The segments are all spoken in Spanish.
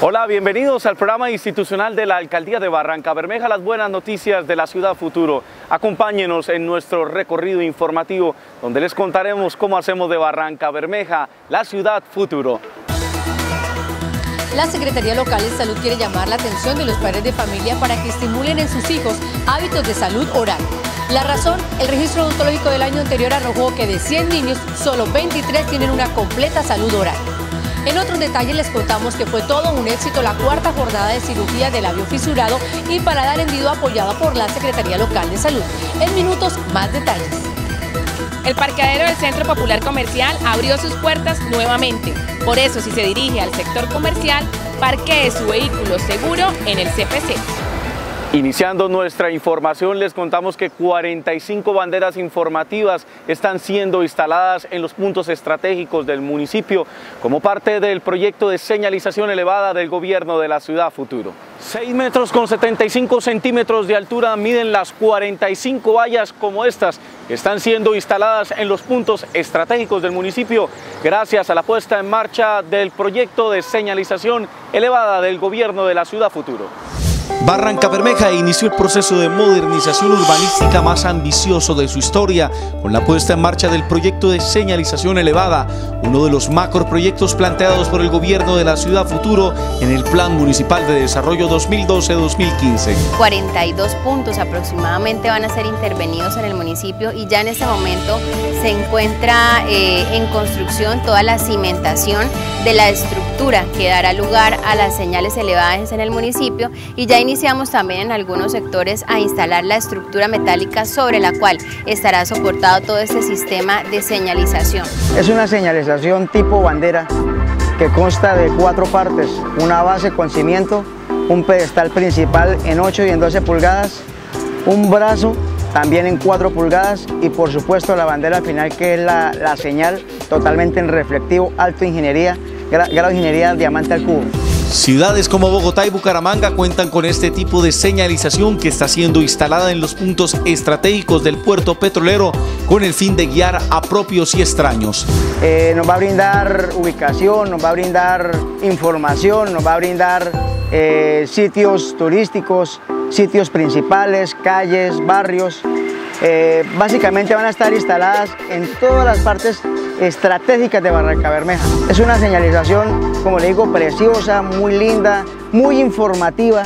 Hola, bienvenidos al programa institucional de la Alcaldía de Barranca Bermeja, las buenas noticias de la ciudad futuro. Acompáñenos en nuestro recorrido informativo donde les contaremos cómo hacemos de Barranca Bermeja la ciudad futuro. La Secretaría Local de Salud quiere llamar la atención de los padres de familia para que estimulen en sus hijos hábitos de salud oral. La razón, el registro odontológico del año anterior arrojó que de 100 niños, solo 23 tienen una completa salud oral. En otros detalles les contamos que fue todo un éxito la cuarta jornada de cirugía de labio fisurado y paladar hendido apoyada por la Secretaría Local de Salud. En minutos, más detalles. El parqueadero del Centro Popular Comercial abrió sus puertas nuevamente. Por eso, si se dirige al sector comercial, parquee su vehículo seguro en el CPC. Iniciando nuestra información les contamos que 45 banderas informativas están siendo instaladas en los puntos estratégicos del municipio como parte del proyecto de señalización elevada del gobierno de la ciudad futuro. 6 metros con 75 centímetros de altura miden las 45 vallas como estas que están siendo instaladas en los puntos estratégicos del municipio gracias a la puesta en marcha del proyecto de señalización elevada del gobierno de la ciudad futuro. Barranca Bermeja inició el proceso de modernización urbanística más ambicioso de su historia con la puesta en marcha del proyecto de señalización elevada, uno de los macroproyectos planteados por el gobierno de la ciudad futuro en el Plan Municipal de Desarrollo 2012-2015. 42 puntos aproximadamente van a ser intervenidos en el municipio y ya en este momento se encuentra eh, en construcción toda la cimentación de la estructura que dará lugar a las señales elevadas en el municipio y ya iniciamos también en algunos sectores a instalar la estructura metálica sobre la cual estará soportado todo este sistema de señalización. Es una señalización tipo bandera que consta de cuatro partes, una base con cimiento, un pedestal principal en 8 y en 12 pulgadas, un brazo también en 4 pulgadas y por supuesto la bandera final que es la, señal totalmente en reflectivo, alto ingeniería, grado ingeniería diamante al cubo. Ciudades como Bogotá y Bucaramanga cuentan con este tipo de señalización que está siendo instalada en los puntos estratégicos del puerto petrolero con el fin de guiar a propios y extraños. Eh, nos va a brindar ubicación, nos va a brindar información, nos va a brindar eh, sitios turísticos, sitios principales, calles, barrios. Eh, básicamente van a estar instaladas en todas las partes estratégicas de Barranca Bermeja. Es una señalización, como le digo, preciosa, muy linda, muy informativa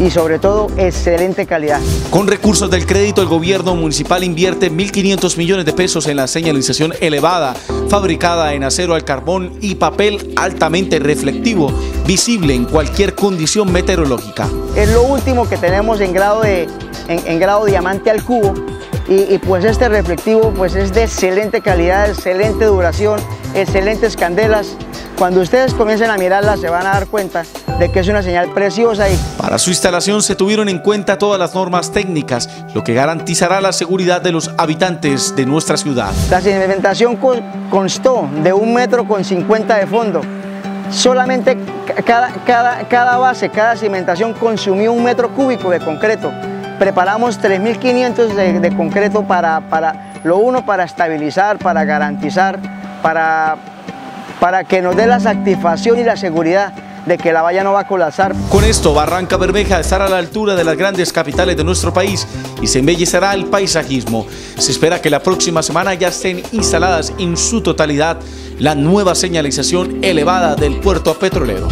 y sobre todo excelente calidad. Con recursos del crédito, el gobierno municipal invierte 1.500 millones de pesos en la señalización elevada, fabricada en acero al carbón y papel altamente reflectivo, visible en cualquier condición meteorológica. Es lo último que tenemos en grado, de, en grado diamante al cubo y, pues este reflectivo pues es de excelente calidad, excelente duración, excelentes candelas. Cuando ustedes comiencen a mirarla se van a dar cuenta de que es una señal preciosa. Y... Para su instalación se tuvieron en cuenta todas las normas técnicas, lo que garantizará la seguridad de los habitantes de nuestra ciudad. La cimentación constó de un metro con 50 de fondo. Solamente cada, cada, cada base, cada cimentación consumió un metro cúbico de concreto. Preparamos 3.500 de, de, concreto para, para, lo uno, para estabilizar, para garantizar, para, para que nos dé la satisfacción y la seguridad de que la valla no va a colapsar. Con esto, Barranca Bermeja estará a la altura de las grandes capitales de nuestro país y se embellecerá el paisajismo. Se espera que la próxima semana ya estén instaladas en su totalidad la nueva señalización elevada del puerto petrolero.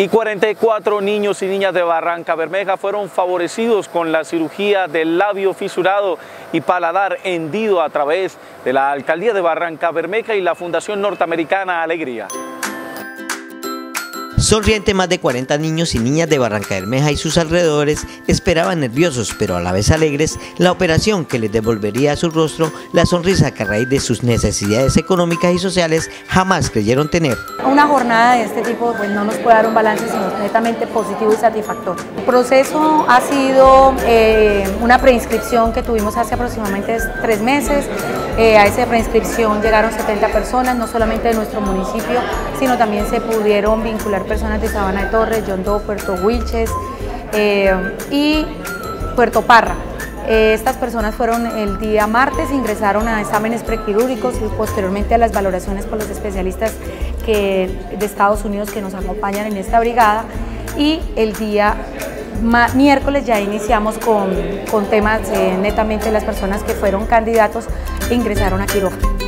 Y 44 niños y niñas de Barranca Bermeja fueron favorecidos con la cirugía del labio fisurado y paladar hendido a través de la Alcaldía de Barranca Bermeja y la Fundación Norteamericana Alegría. Sonriente, más de 40 niños y niñas de Barranca Bermeja y sus alrededores esperaban nerviosos, pero a la vez alegres, la operación que les devolvería a su rostro la sonrisa que a raíz de sus necesidades económicas y sociales jamás creyeron tener. Una jornada de este tipo pues, no nos puede dar un balance sino netamente positivo y satisfactorio. El proceso ha sido eh, una preinscripción que tuvimos hace aproximadamente tres meses. Eh, a esa preinscripción llegaron 70 personas, no solamente de nuestro municipio, sino también se pudieron vincular personas de Sabana de Torres, Yondó, Puerto Wilches eh, y Puerto Parra. Eh, estas personas fueron el día martes, ingresaron a exámenes prequirúrgicos y posteriormente a las valoraciones por los especialistas de Estados Unidos que nos acompañan en esta brigada y el día miércoles ya iniciamos con, con temas eh, netamente de las personas que fueron candidatos e ingresaron a quirófano.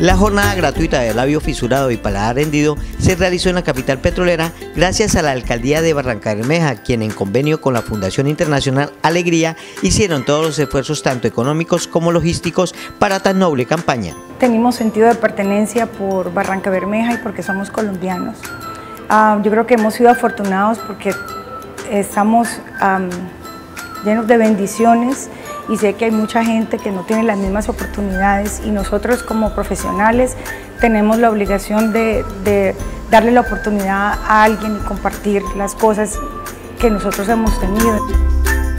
La jornada gratuita de labio fisurado y paladar hendido se realizó en la capital petrolera gracias a la alcaldía de Barranca Bermeja, quien en convenio con la Fundación Internacional Alegría hicieron todos los esfuerzos tanto económicos como logísticos para tan noble campaña. Tenemos sentido de pertenencia por Barranca Bermeja y porque somos colombianos. Ah, yo creo que hemos sido afortunados porque estamos llenos de bendiciones y sé que hay mucha gente que no tiene las mismas oportunidades y nosotros como profesionales tenemos la obligación de, de darle la oportunidad a alguien y compartir las cosas que nosotros hemos tenido.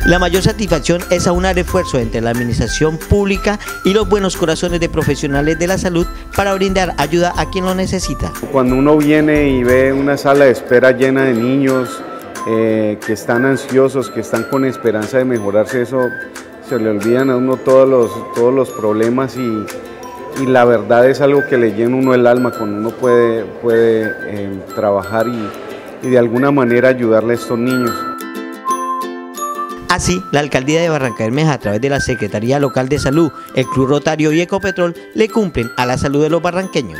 La mayor satisfacción es aunar esfuerzo entre la administración pública y los buenos corazones de profesionales de la salud para brindar ayuda a quien lo necesita. Cuando uno viene y ve una sala de espera llena de niños eh, que están ansiosos, que están con esperanza de mejorarse, eso se le olvidan a uno todos los, todos los problemas y, la verdad es algo que le llena uno el alma cuando uno puede, puede eh, trabajar y, y de alguna manera ayudarle a estos niños. Así, la alcaldía de Barranca Bermeja, a través de la Secretaría Local de Salud, el Club Rotario y Ecopetrol, le cumplen a la salud de los barranqueños.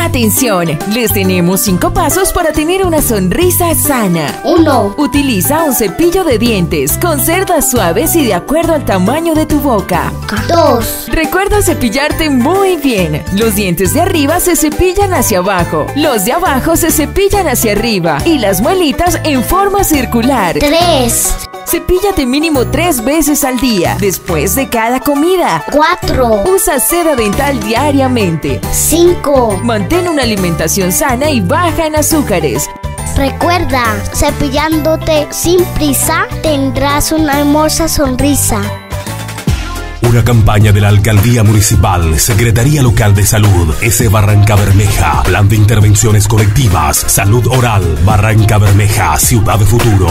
Atención, les tenemos cinco pasos para tener una sonrisa sana. 1. Utiliza un cepillo de dientes con cerdas suaves y de acuerdo al tamaño de tu boca. 2. Recuerda cepillarte muy bien. Los dientes de arriba se cepillan hacia abajo, los de abajo se cepillan hacia arriba y las muelitas en forma circular. 3. Cepíllate mínimo tres veces al día, después de cada comida. 4. Usa seda dental diariamente. 5. Mantén una alimentación sana y baja en azúcares. Recuerda, cepillándote sin prisa, tendrás una hermosa sonrisa. Una campaña de la Alcaldía Municipal, Secretaría Local de Salud, S. Barranca Bermeja, Plan de Intervenciones Colectivas, Salud Oral, Barranca Bermeja, Ciudad de Futuro.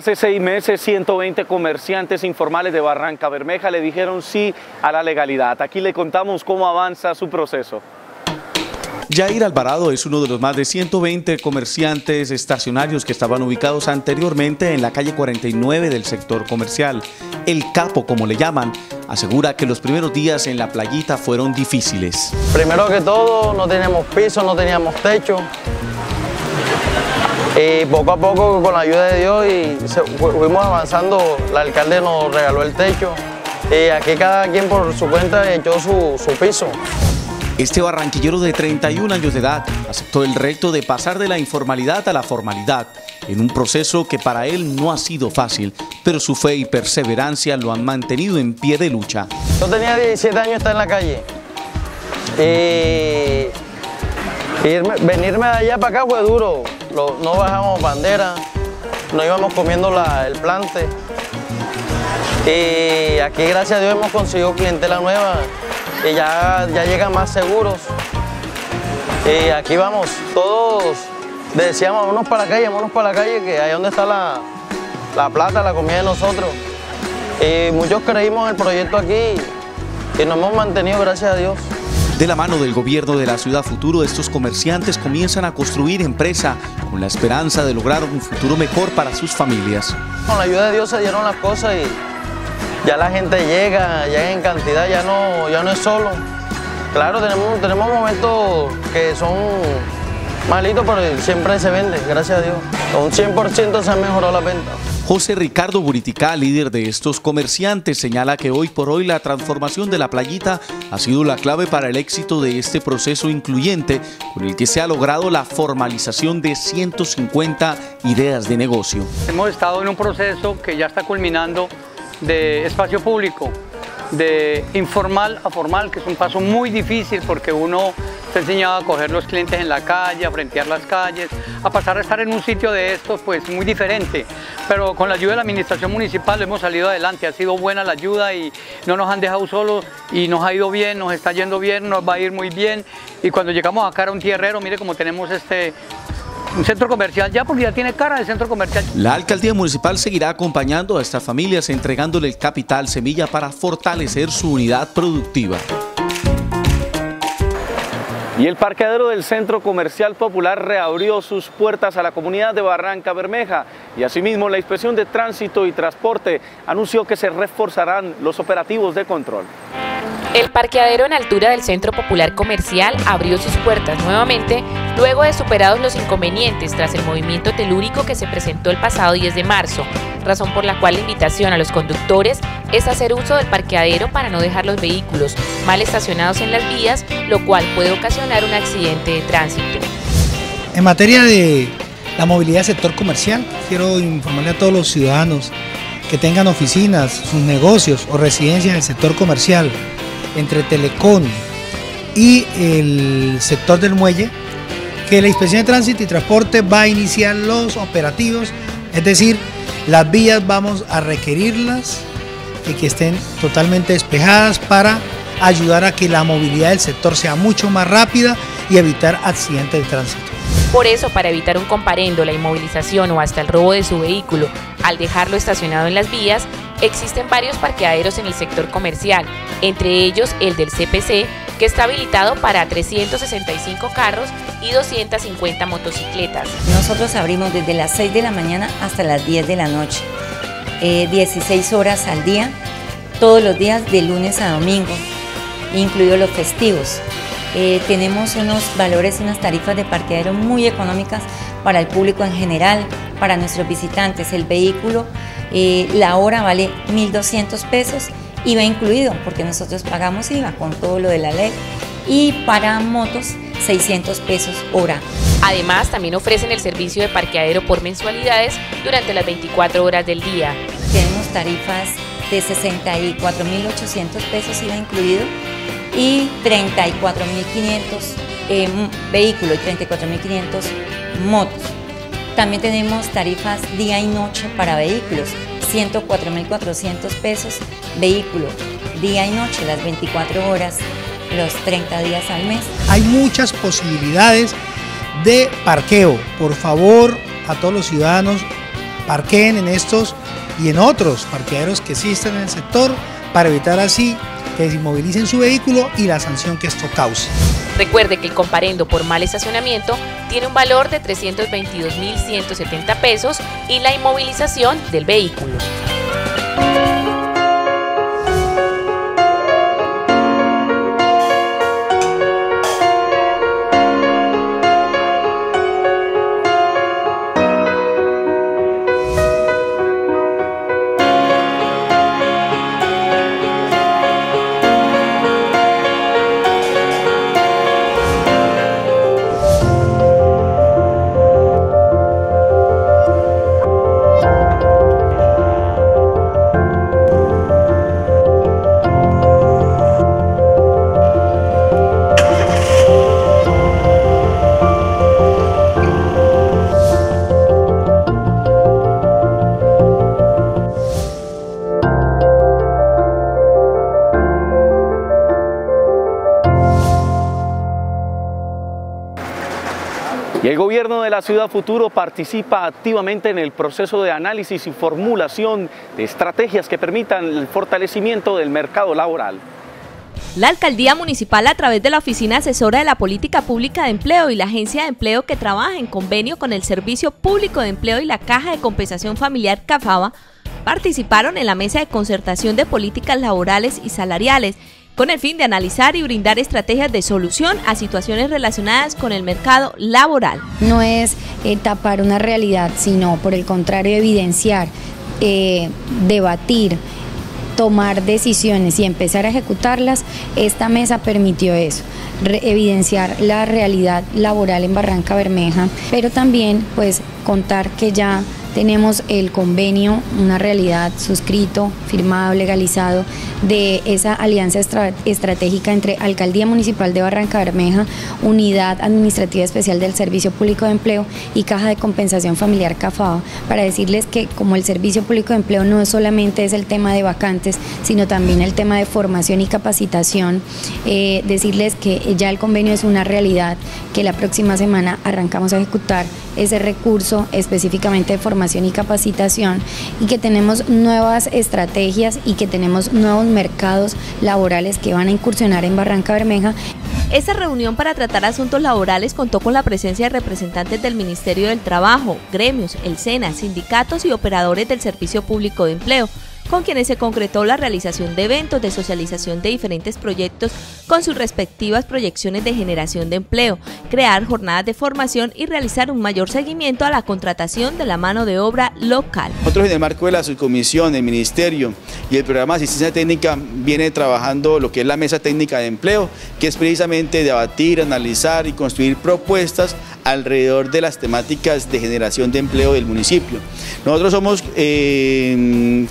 Hace seis meses, 120 comerciantes informales de Barranca Bermeja le dijeron sí a la legalidad. Aquí le contamos cómo avanza su proceso. Jair Alvarado es uno de los más de 120 comerciantes estacionarios que estaban ubicados anteriormente en la calle 49 del sector comercial. El capo, como le llaman, asegura que los primeros días en la playita fueron difíciles. Primero que todo, no teníamos piso, no teníamos techo. Y poco a poco, con la ayuda de Dios, y fuimos avanzando. El alcalde nos regaló el techo. Y aquí cada quien por su cuenta echó su, su piso. Este barranquillero de 31 años de edad aceptó el reto de pasar de la informalidad a la formalidad, en un proceso que para él no ha sido fácil, pero su fe y perseverancia lo han mantenido en pie de lucha. Yo tenía 17 años, estar en la calle. Y venirme de allá para acá fue duro. No bajamos bandera, no íbamos comiendo el plante. Y aquí, gracias a Dios, hemos conseguido clientela nueva y ya, ya llegan más seguros. Y aquí vamos, todos decíamos, vámonos para la calle, vámonos para la calle, que ahí donde está la, la plata, la comida de nosotros. Y muchos creímos en el proyecto aquí y nos hemos mantenido, gracias a Dios. De la mano del gobierno de la ciudad futuro, estos comerciantes comienzan a construir empresa con la esperanza de lograr un futuro mejor para sus familias. Con la ayuda de Dios se dieron las cosas y ya la gente llega, llega en cantidad, ya no, ya no es solo. Claro, tenemos, tenemos momentos que son malitos, pero siempre se vende, gracias a Dios. Un 100% se ha mejorado la venta. José Ricardo Buritica, líder de estos comerciantes, señala que hoy por hoy la transformación de la playita ha sido la clave para el éxito de este proceso incluyente con el que se ha logrado la formalización de 150 ideas de negocio. Hemos estado en un proceso que ya está culminando de espacio público, de informal a formal, que es un paso muy difícil porque uno se enseñaba a coger los clientes en la calle, a frentear las calles, a pasar a estar en un sitio de estos, pues muy diferente. Pero con la ayuda de la administración municipal hemos salido adelante, ha sido buena la ayuda y no nos han dejado solos y nos ha ido bien, nos está yendo bien, nos va a ir muy bien. Y cuando llegamos acá a un tierrero, mire cómo tenemos este un centro comercial ya porque ya tiene cara de centro comercial. La alcaldía municipal seguirá acompañando a estas familias entregándole el capital semilla para fortalecer su unidad productiva. Y el parqueadero del Centro Comercial Popular reabrió sus puertas a la comunidad de Barranca Bermeja y asimismo la Inspección de Tránsito y Transporte anunció que se reforzarán los operativos de control. El parqueadero en altura del Centro Popular Comercial abrió sus puertas nuevamente luego de superados los inconvenientes tras el movimiento telúrico que se presentó el pasado 10 de marzo, razón por la cual la invitación a los conductores es hacer uso del parqueadero para no dejar los vehículos mal estacionados en las vías, lo cual puede ocasionar un accidente de tránsito. En materia de la movilidad del sector comercial, quiero informarle a todos los ciudadanos que tengan oficinas, sus negocios o residencias en el sector comercial entre Telecom y el sector del muelle, que la Inspección de Tránsito y Transporte va a iniciar los operativos, es decir, las vías vamos a requerirlas y que estén totalmente despejadas para ayudar a que la movilidad del sector sea mucho más rápida y evitar accidentes de tránsito. Por eso, para evitar un comparendo, la inmovilización o hasta el robo de su vehículo al dejarlo estacionado en las vías, existen varios parqueaderos en el sector comercial, entre ellos el del CPC, que está habilitado para 365 carros y 250 motocicletas. Nosotros abrimos desde las 6 de la mañana hasta las 10 de la noche, 16 eh, horas al día, todos los días de lunes a domingo, incluidos los festivos. Eh, tenemos unos valores y unas tarifas de parqueadero muy económicas para el público en general, para nuestros visitantes. El vehículo, eh, la hora vale 1.200 pesos, IVA incluido, porque nosotros pagamos IVA con todo lo de la ley. Y para motos, 600 pesos hora. Además, también ofrecen el servicio de parqueadero por mensualidades durante las 24 horas del día. Tenemos tarifas de 64.800 pesos IVA incluido y 34.500 eh, vehículos y 34.500 motos. También tenemos tarifas día y noche para vehículos, 104.400 pesos vehículo, día y noche, las 24 horas, los 30 días al mes. Hay muchas posibilidades de parqueo. Por favor, a todos los ciudadanos, parqueen en estos y en otros parqueaderos que existen en el sector para evitar así que desinmovilicen su vehículo y la sanción que esto cause. Recuerde que el comparendo por mal estacionamiento tiene un valor de 322.170 pesos y la inmovilización del vehículo. Ciudad Futuro participa activamente en el proceso de análisis y formulación de estrategias que permitan el fortalecimiento del mercado laboral. La alcaldía municipal a través de la Oficina Asesora de la Política Pública de Empleo y la Agencia de Empleo que trabaja en convenio con el Servicio Público de Empleo y la Caja de Compensación Familiar CAFABA participaron en la mesa de concertación de políticas laborales y salariales con el fin de analizar y brindar estrategias de solución a situaciones relacionadas con el mercado laboral. No es eh, tapar una realidad, sino por el contrario evidenciar, eh, debatir, tomar decisiones y empezar a ejecutarlas, esta mesa permitió eso, evidenciar la realidad laboral en Barranca Bermeja, pero también pues contar que ya tenemos el convenio, una realidad suscrito, firmado, legalizado de esa alianza estratégica entre Alcaldía Municipal de Barranca Bermeja, Unidad Administrativa Especial del Servicio Público de Empleo y Caja de Compensación Familiar CAFAO, para decirles que como el Servicio Público de Empleo no solamente es el tema de vacantes, sino también el tema de formación y capacitación, eh, decirles que ya el convenio es una realidad, que la próxima semana arrancamos a ejecutar ese recurso específicamente de formación y capacitación y que tenemos nuevas estrategias y que tenemos nuevos mercados laborales que van a incursionar en Barranca Bermeja. Esta reunión para tratar asuntos laborales contó con la presencia de representantes del Ministerio del Trabajo, gremios, el SENA, sindicatos y operadores del Servicio Público de Empleo, con quienes se concretó la realización de eventos de socialización de diferentes proyectos con sus respectivas proyecciones de generación de empleo, crear jornadas de formación y realizar un mayor seguimiento a la contratación de la mano de obra local. Nosotros en el marco de la subcomisión, el ministerio y el programa de asistencia técnica viene trabajando lo que es la mesa técnica de empleo, que es precisamente debatir, analizar y construir propuestas alrededor de las temáticas de generación de empleo del municipio. Nosotros somos, eh,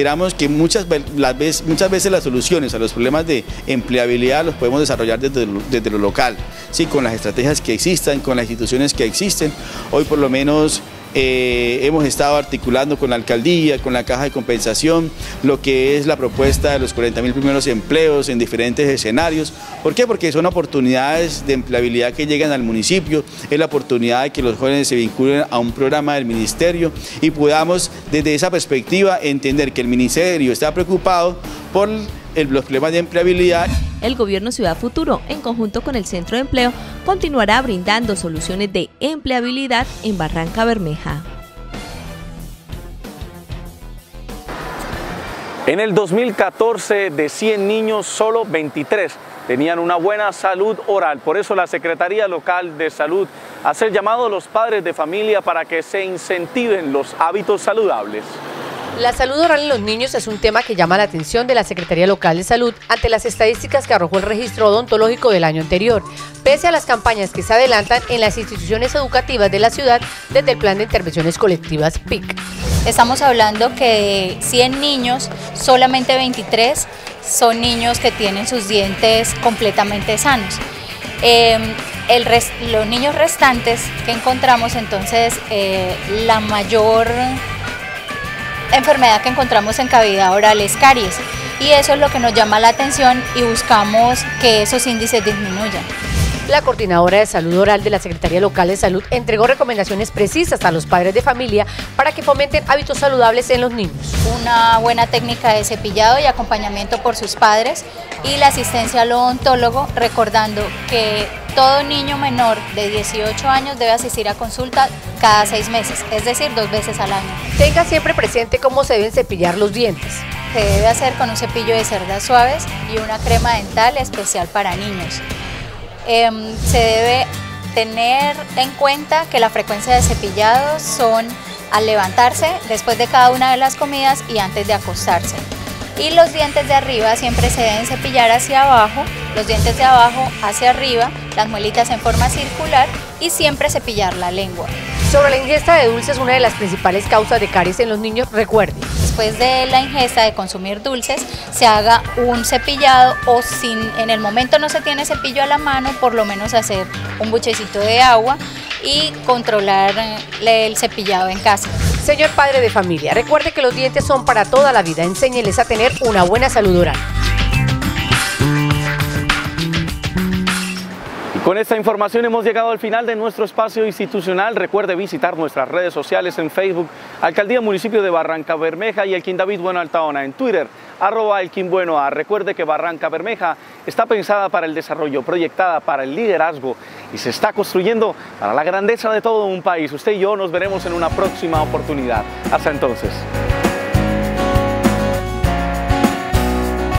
consideramos que muchas, las veces, muchas veces las soluciones a los problemas de empleabilidad los podemos desarrollar desde desde lo local, ¿sí? con las estrategias que existan, con las instituciones que existen. Hoy por lo menos eh, hemos estado articulando con la alcaldía, con la caja de compensación, lo que es la propuesta de los 40 mil primeros empleos en diferentes escenarios. ¿Por qué? Porque son oportunidades de empleabilidad que llegan al municipio, es la oportunidad de que los jóvenes se vinculen a un programa del ministerio y podamos desde esa perspectiva entender que el ministerio está preocupado por los problemas de empleabilidad. El gobierno Ciudad Futuro, en conjunto con el Centro de Empleo, continuará brindando soluciones de empleabilidad en Barranca Bermeja. En el 2014, de 100 niños, solo 23 tenían una buena salud oral. Por eso la Secretaría Local de Salud hace el llamado a los padres de familia para que se incentiven los hábitos saludables. La salud oral en los niños es un tema que llama la atención de la Secretaría Local de Salud ante las estadísticas que arrojó el registro odontológico del año anterior, pese a las campañas que se adelantan en las instituciones educativas de la ciudad desde el Plan de Intervenciones Colectivas PIC. Estamos hablando que de 100 niños, solamente 23 son niños que tienen sus dientes completamente sanos. Em, los niños restantes que encontramos entonces eh, la mayor enfermedad que encontramos en cavidad oral es caries y eso es lo que nos llama la atención y buscamos que esos índices disminuyan. La coordinadora de salud oral de la Secretaría Local de Salud entregó recomendaciones precisas a los padres de familia para que fomenten hábitos saludables en los niños. Una buena técnica de cepillado y acompañamiento por sus padres y la asistencia al odontólogo, recordando que todo niño menor de 18 años debe asistir a consulta cada seis meses, es decir, dos veces al año. Tenga siempre presente cómo se deben cepillar los dientes. Se debe hacer con un cepillo de cerdas suaves y una crema dental especial para niños. Em, se debe tener en cuenta que la frecuencia de cepillado son al levantarse, después de cada una de las comidas y antes de acostarse. Y los dientes de arriba siempre se deben cepillar hacia abajo, los dientes de abajo hacia arriba, las muelitas en forma circular y siempre cepillar la lengua. Sobre la ingesta de dulces, una de las principales causas de caries en los niños, recuerde. Después de la ingesta de consumir dulces, se haga un cepillado o si en el momento no se tiene cepillo a la mano, por lo menos hacer un buchecito de agua y controlar eh, el cepillado en casa. Señor padre de familia, recuerde que los dientes son para toda la vida. Enséñeles a tener una buena salud oral. Con esta información hemos llegado al final de nuestro espacio institucional. Recuerde visitar nuestras redes sociales en Facebook, Alcaldía Municipio de Barranca Bermeja y Elquín David Bueno Altaona en Twitter, arroba Elquín Bueno. Recuerde que Barranca Bermeja está pensada para el desarrollo, proyectada para el liderazgo y se está construyendo para la grandeza de todo un país. Usted y yo nos veremos en una próxima oportunidad. Hasta entonces.